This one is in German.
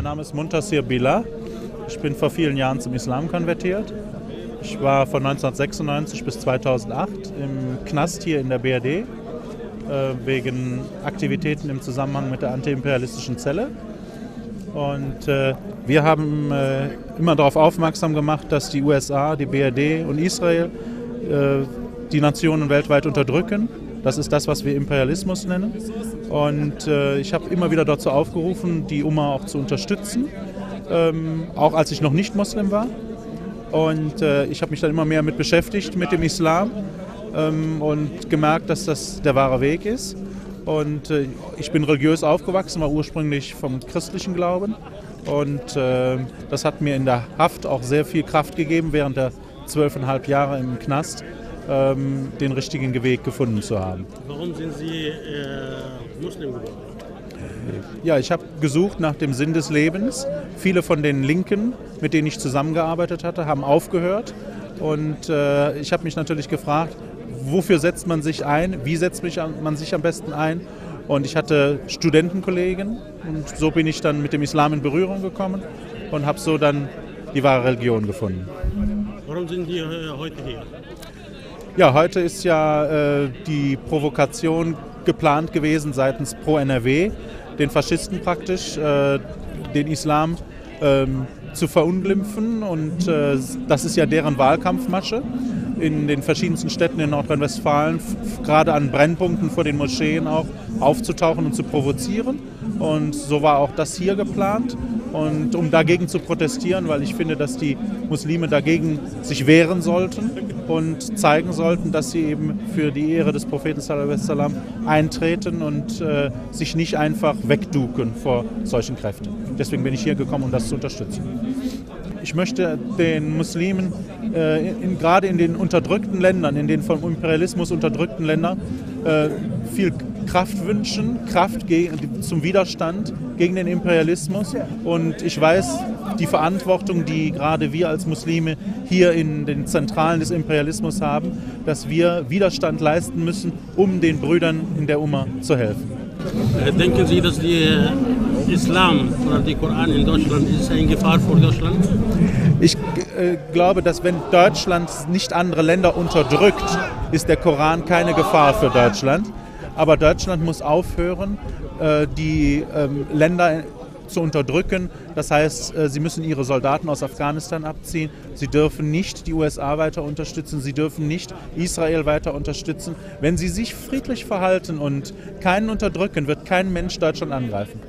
Mein Name ist Muntasir Billah. Ich bin vor vielen Jahren zum Islam konvertiert. Ich war von 1996 bis 2008 im Knast hier in der BRD äh, wegen Aktivitäten im Zusammenhang mit der antiimperialistischen Zelle. Und äh, wir haben äh, immer darauf aufmerksam gemacht, dass die USA, die BRD und Israel äh, die Nationen weltweit unterdrücken. Das ist das, was wir Imperialismus nennen. Und äh, ich habe immer wieder dazu aufgerufen, die Umma auch zu unterstützen, ähm, auch als ich noch nicht Muslim war. Und äh, ich habe mich dann immer mehr mit beschäftigt, mit dem Islam ähm, und gemerkt, dass das der wahre Weg ist. Und äh, ich bin religiös aufgewachsen, war ursprünglich vom christlichen Glauben. Und äh, das hat mir in der Haft auch sehr viel Kraft gegeben, während der zwölfeinhalb Jahre im Knast ähm, den richtigen Weg gefunden zu haben. Warum sind Sie äh, Muslim geworden? Ja, ich habe gesucht nach dem Sinn des Lebens. Viele von den Linken, mit denen ich zusammengearbeitet hatte, haben aufgehört. Und äh, ich habe mich natürlich gefragt, wofür setzt man sich ein? Wie setzt man sich am besten ein? Und ich hatte Studentenkollegen und so bin ich dann mit dem Islam in Berührung gekommen und habe so dann die wahre Religion gefunden. Warum sind Sie äh, heute hier? Ja, heute ist ja äh, die Provokation geplant gewesen seitens Pro NRW, den Faschisten praktisch, äh, den Islam ähm, zu verunglimpfen. Und äh, das ist ja deren Wahlkampfmasche in den verschiedensten Städten in Nordrhein-Westfalen, gerade an Brennpunkten vor den Moscheen auch aufzutauchen und zu provozieren. Und so war auch das hier geplant. Und um dagegen zu protestieren, weil ich finde, dass die Muslime dagegen sich wehren sollten und zeigen sollten, dass sie eben für die Ehre des Propheten sallam eintreten und äh, sich nicht einfach wegduken vor solchen Kräften. Deswegen bin ich hier gekommen, um das zu unterstützen. Ich möchte den Muslimen äh, in, gerade in den unterdrückten Ländern, in den vom Imperialismus unterdrückten Ländern, äh, viel Kraft wünschen, Kraft zum Widerstand gegen den Imperialismus. Und ich weiß, die Verantwortung, die gerade wir als Muslime hier in den Zentralen des Imperialismus haben, dass wir Widerstand leisten müssen, um den Brüdern in der Umma zu helfen. Äh, denken Sie, dass der Islam oder der Koran in Deutschland ist eine Gefahr für Deutschland? Ich äh, glaube, dass wenn Deutschland nicht andere Länder unterdrückt, ist der Koran keine Gefahr für Deutschland. Aber Deutschland muss aufhören, äh, die ähm, Länder zu unterdrücken. Das heißt, äh, sie müssen ihre Soldaten aus Afghanistan abziehen. Sie dürfen nicht die USA weiter unterstützen. Sie dürfen nicht Israel weiter unterstützen. Wenn sie sich friedlich verhalten und keinen unterdrücken, wird kein Mensch Deutschland angreifen.